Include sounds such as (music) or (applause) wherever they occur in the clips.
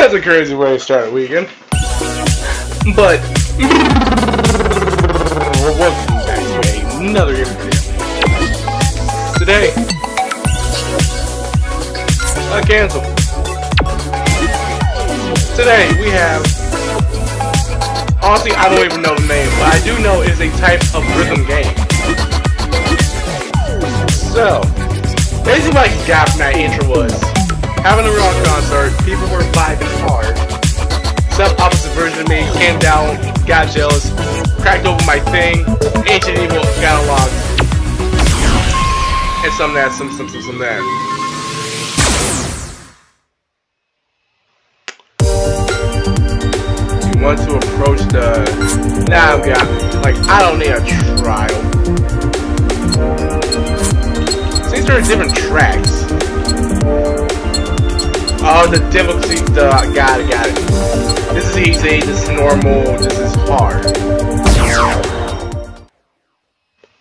That's a crazy way to start a weekend. But welcome back to another game. Today, I cancel. Today we have honestly I don't even know the name, but I do know it's a type of rhythm game. So basically like Gap Night intro was having a rock concert, people were vibing hard. Some opposite version of me came down, got jealous, cracked open my thing, ancient evil got unlocked. And some that, some some some some that. You want to approach the nah, got like I don't need a trial. There are different tracks. Oh, the difficulty, the, got it, got it. This is easy, this is normal, this is hard.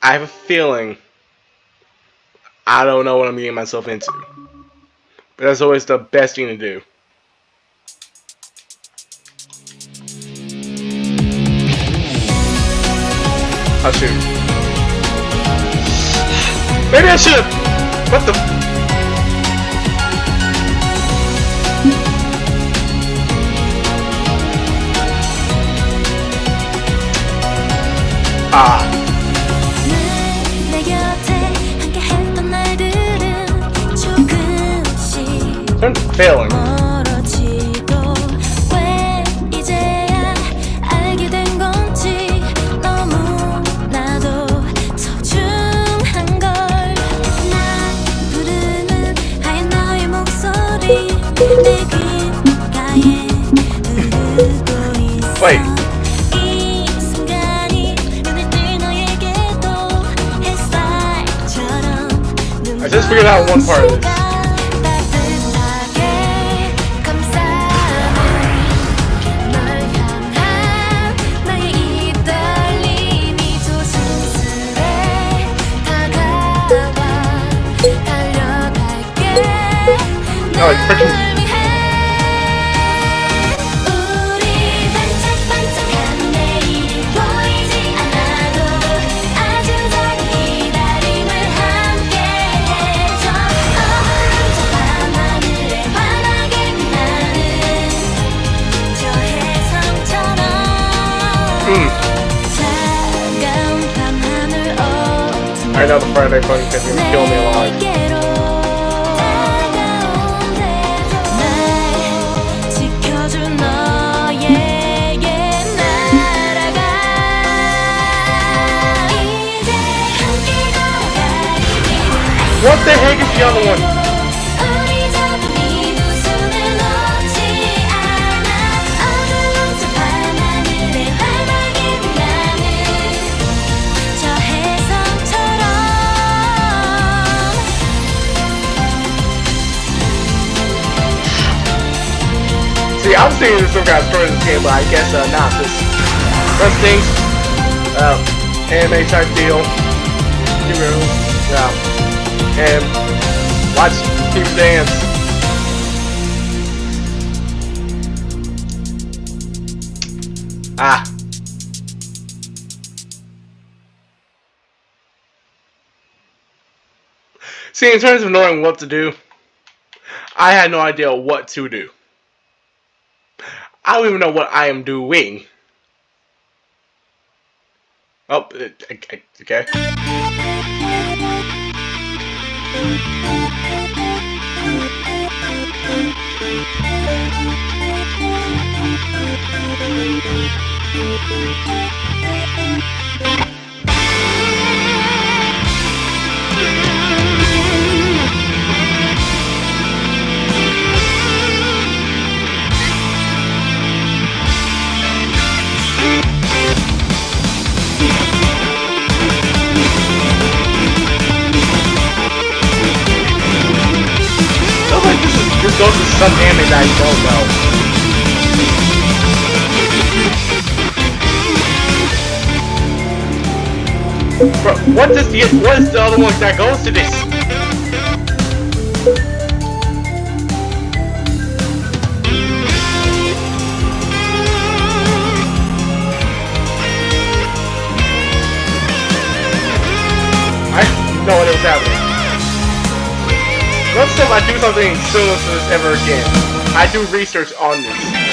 I have a feeling I don't know what I'm getting myself into. But that's always the best thing to do. I'll shoot. (sighs) Maybe I should What the 아. Turn failing. Just figured out one part. Oh, it's freaking I know the Friday Fun because he's gonna kill me alive. What the heck is the other one? I'm seeing some kind of story in this game, but I guess uh, not. This rest things, anime type deal. Yeah. And watch people dance. Ah. See, in terms of knowing what to do, I had no idea what to do. I don't even know what I am doing. Oh, uh, okay. Goes to some that I don't know. Bro, what does the what is the other one that goes to this? Let's I do something similar to this ever again. I do research on this.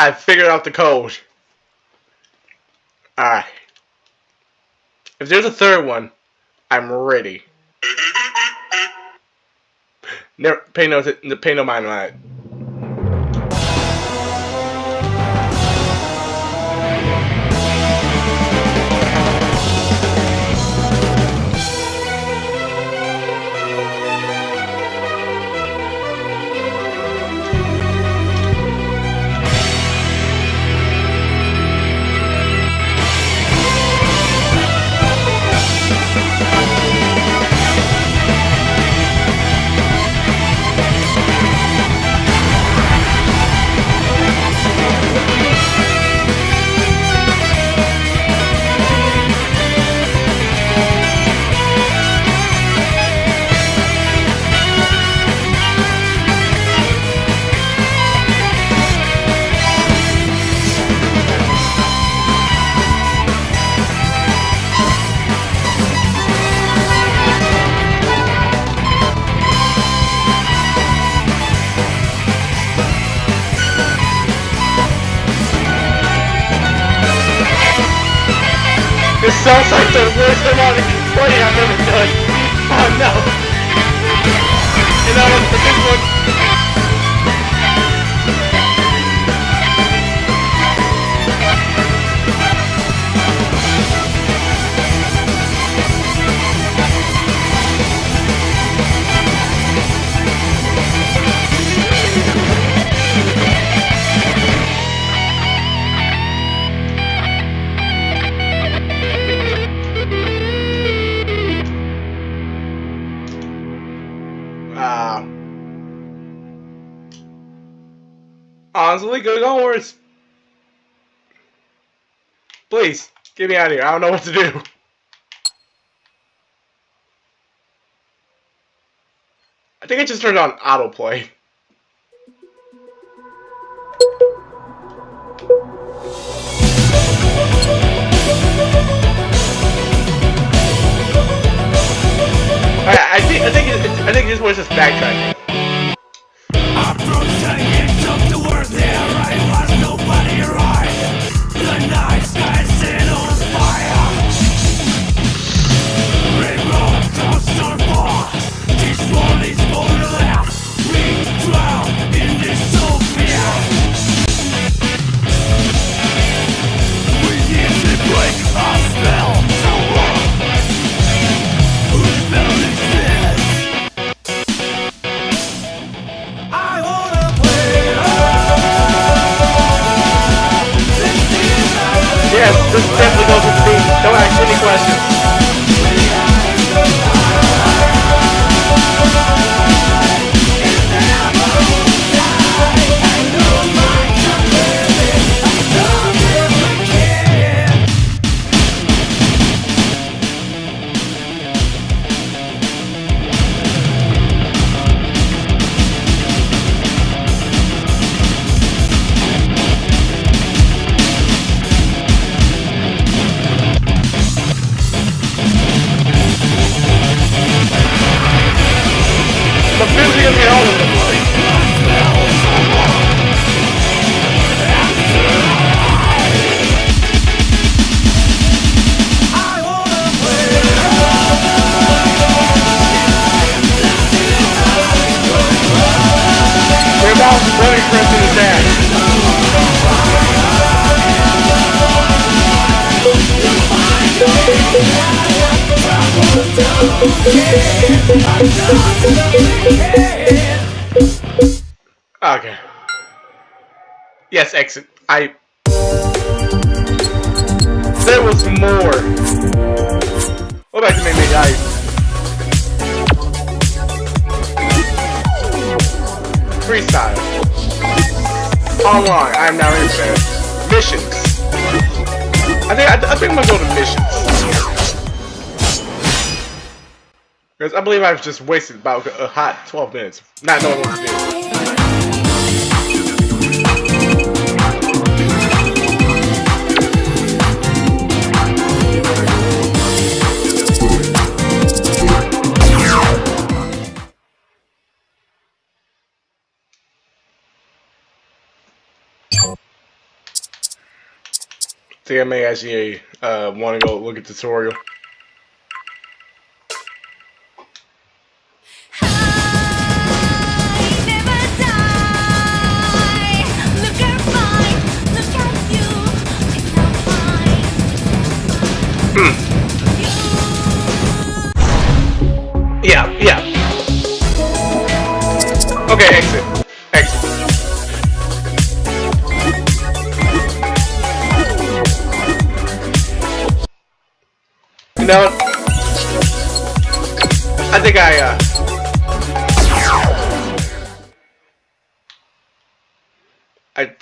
I figured out the code. Alright. If there's a third one, I'm ready. (laughs) Never pay no pay no mind on it. Complaining I've ever done. Oh no. You know, for this one. Please, get me out of here. I don't know what to do. I think I just turned on autoplay. I, I think I think it, I think this was just backtracking. The theme. Dad. Okay. Yes, exit. I. There was more. What about the me guy? freestyle. Online. I am now in Missions. I think I, I think I'm gonna go to missions. Because I believe I've just wasted about a hot 12 minutes not knowing what to do. CMA ICA uh, want to go look at tutorial. Hmm.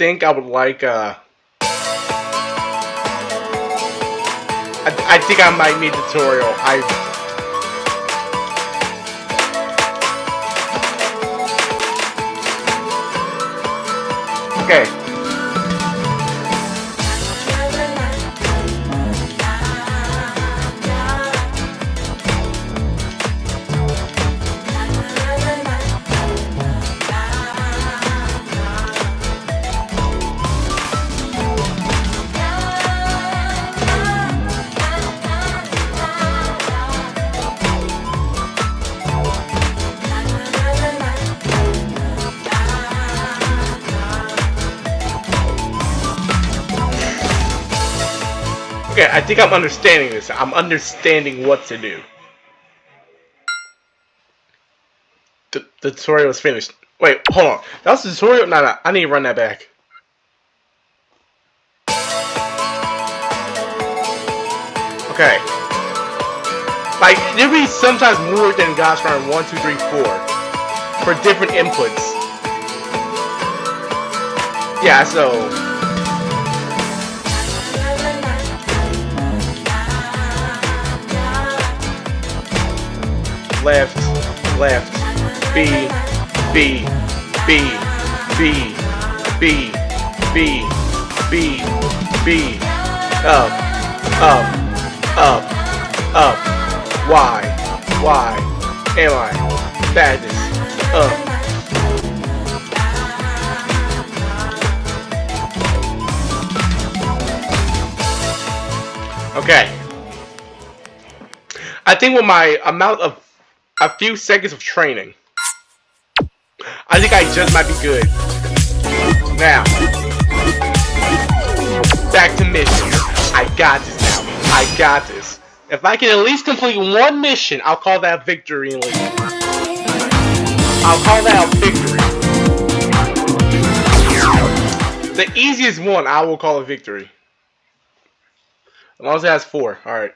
Think I would like, uh... I, I think I might need tutorial. I... Okay. I think I'm understanding this. I'm understanding what to do. The, the tutorial was finished. Wait, hold on. That was the tutorial? No, no. I need to run that back. Okay. Like, there be sometimes more than God's Run 1, 2, 3, 4 for different inputs. Yeah, so... left, left, B, B, B, B, B, B, B, B, up, up, up, up, Y, Y, am I, badness, up. Okay. I think with my amount of a few seconds of training. I think I just might be good. Now, back to mission. I got this now. I got this. If I can at least complete one mission, I'll call that victory in League. I'll call that a victory. The easiest one, I will call a victory. As long as it has four. Alright.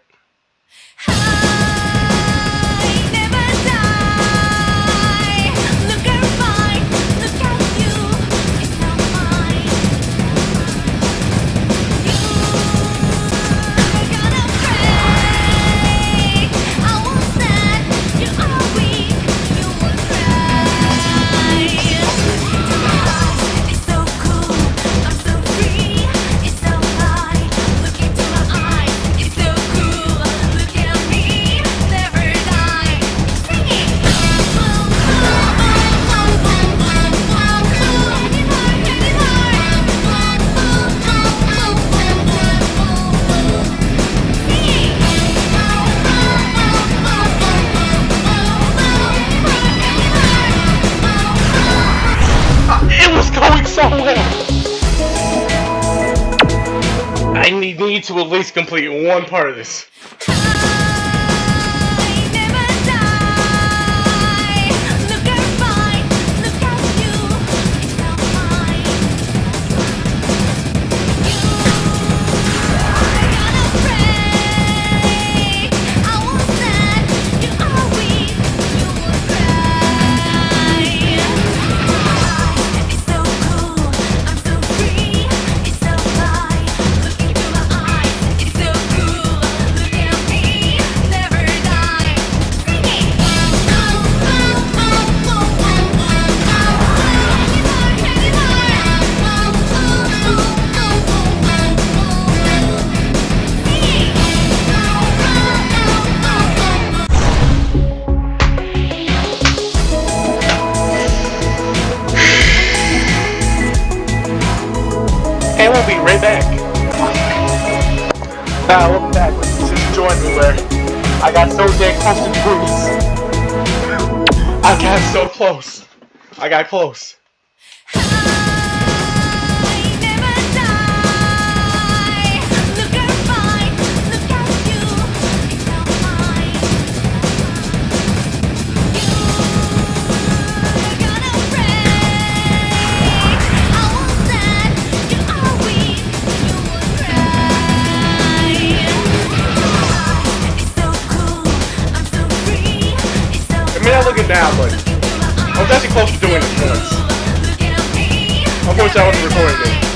Least complete one part of this. Ah, welcome back. Join me where I got so dang close to Bruce. I got so close. I got close. Now, but I was actually close to doing it once. Unfortunately, I wasn't recording it.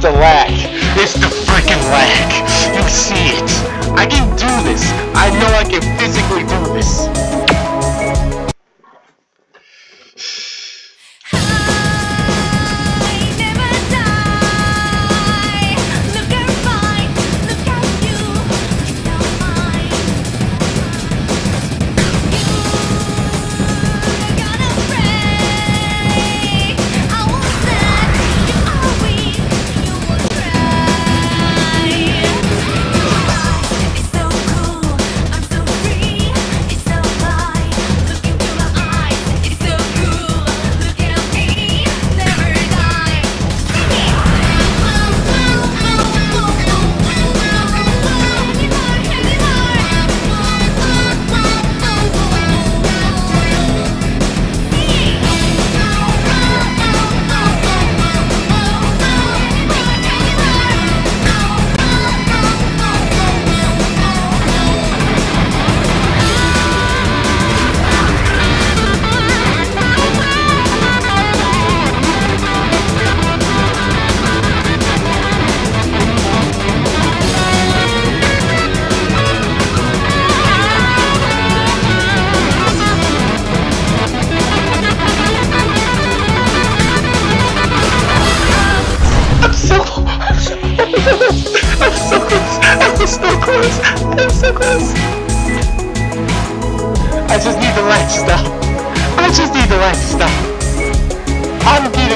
The lag. It's the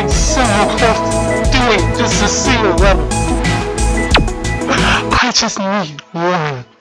think someone has to do it just to see one. I just need one.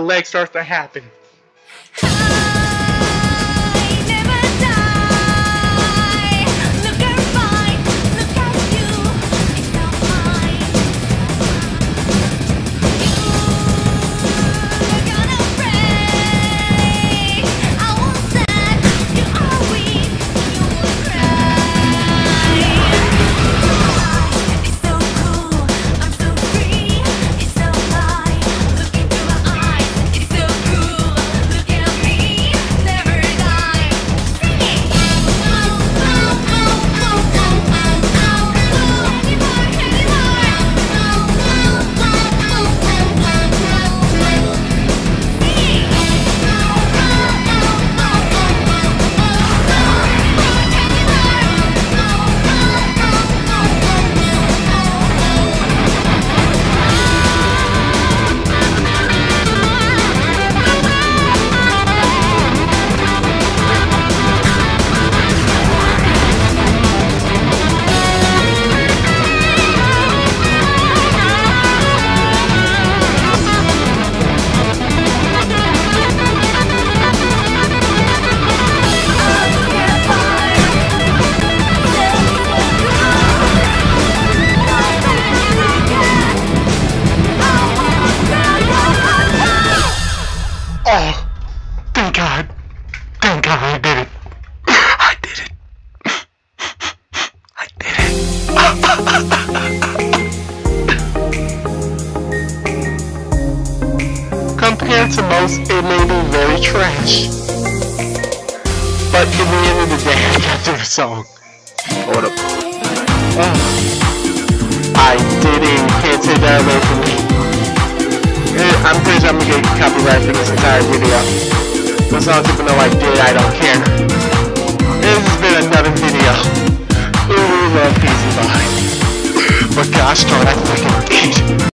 Leg starts to happen.